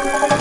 Almost